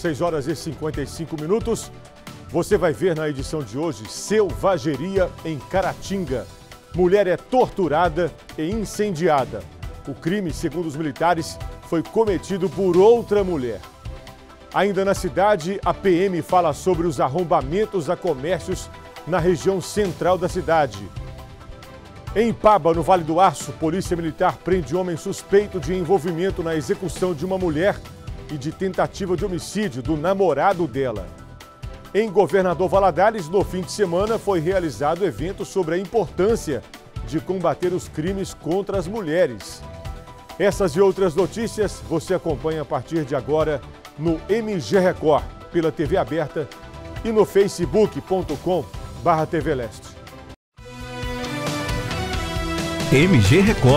6 horas e 55 minutos. Você vai ver na edição de hoje selvageria em Caratinga. Mulher é torturada e incendiada. O crime, segundo os militares, foi cometido por outra mulher. Ainda na cidade, a PM fala sobre os arrombamentos a comércios na região central da cidade. Em Paba, no Vale do Aço, Polícia Militar prende homem suspeito de envolvimento na execução de uma mulher e de tentativa de homicídio do namorado dela. Em Governador Valadares, no fim de semana, foi realizado evento sobre a importância de combater os crimes contra as mulheres. Essas e outras notícias você acompanha a partir de agora no MG Record, pela TV aberta e no facebook.com barra TV Leste. MG Record.